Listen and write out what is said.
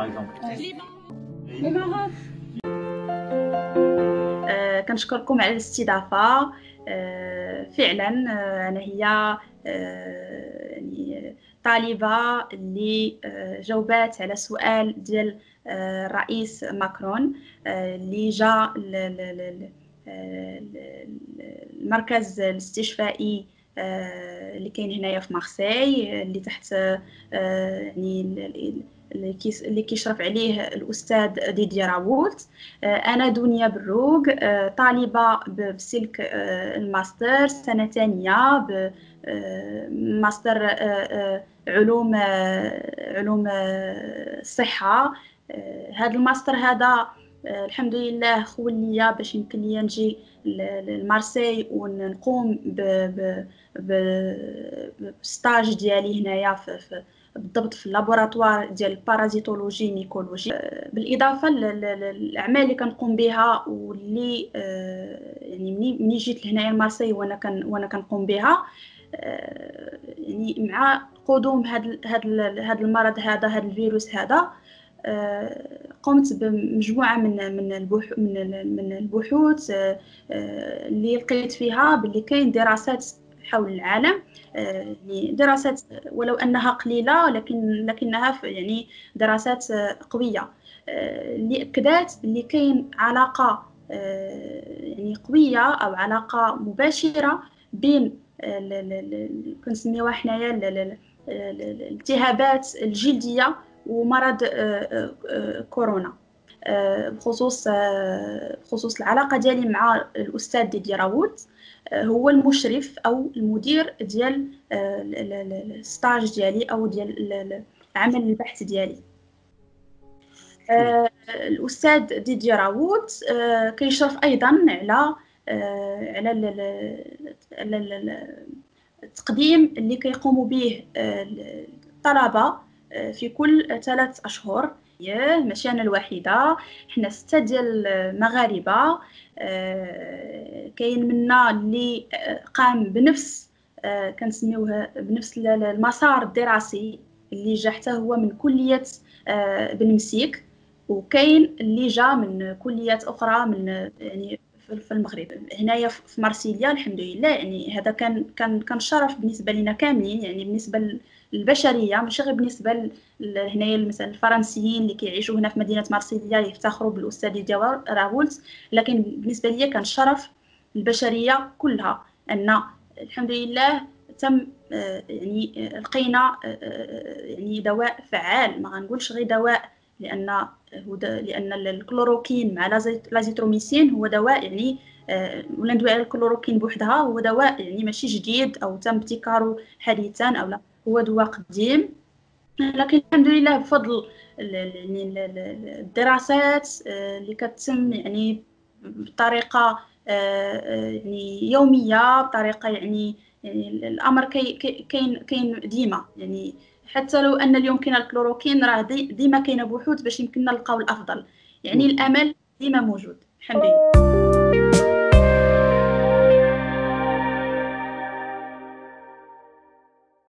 par exemple. آه، كنشكركم على الاستضافة. آه، فعلا آه، أنا هي يعني طالبة اللي جاوبات على سؤال ديال الرئيس ماكرون اللي جا المركز الاستشفائي اللي كاين هنايا في مارسي اللي تحت يعني اللي كيشرف عليه الاستاذ ديديه راولت أنا دنيا بروق طالبه بسلك الماستر سنه ثانية ماستر علوم علوم الصحه هذا الماستر هذا الحمد لله خول ليا باش يمكن ليا نجي لمارسي ونقوم ب stage ديالي هنايا في بالضبط في ال laboratoire ديال ال parasitologie mycologie بالإضافة للاعمال اللي كنقوم بها واللي يعني مني جيت لهنايا لمارسي وأنا كان وأنا كنقوم بها يعني مع قدوم هذا هذا المرض هذا هذا الفيروس هذا قمت بمجموعة من من البحوث من البحوث اللي لقيت فيها باللي كاين دراسات حول العالم يعني دراسات ولو أنها قليلة لكن لكنها يعني دراسات قوية. اللي اكدت باللي كاين علاقة يعني قوية أو علاقة مباشرة بين كنسميوها حنايا الالتهابات الجلدية ومرض كورونا. بخصوص بخصوص العلاقة ديالي مع الأستاذ ديديه راولت هو المشرف أو المدير ديال ال stage ديالي أو ديال عمل البحث ديالي. الأستاذ ديديه راولت كيشرف أيضا على على التقديم اللي كيقوموا به الطلبة في كل ثلاث أشهر. ماشي أنا الوحيدة. حنا ستة ديال المغاربة كاين منا اللي قام بنفس كنسميوه بنفس المسار الدراسي اللي جا حتى هو من كلية بن مسيك. وكاين اللي جا من كليات أخرى من يعني في المغرب. هنايا في مرسيليا الحمد لله. يعني هذا كان كان كان شرف بالنسبة لنا كاملين. يعني بالنسبة للبشريه ماشي غير بالنسبة هنايا مثلا الفرنسيين اللي كيعيشوا هنا في مدينة مرسيليا يفتخروا بالأستاذ ديديي راولت لكن بالنسبة لي كان شرف البشرية كلها أن الحمد لله تم يعني لقينا يعني دواء فعال. ما غنقولش غير دواء لأن لأن الكلوروكين مع لازيتروميسين هو دواء يعني ولا ندوي على الكلوروكين بوحدها هو دواء يعني ماشي جديد أو تم ابتكاره حديثا أو لا. هو دواء قديم لكن الحمد لله بفضل يعني الدراسات اللي كتتم يعني بطريقة يعني يومية بطريقة يعني, يعني الأمر كاين كاين ديما. يعني حتى لو أن اليوم كاين الكلوروكين راه ديما كاينة بحوث باش يمكننا نلقاو الأفضل. يعني الأمل ديما موجود. الحمد لله.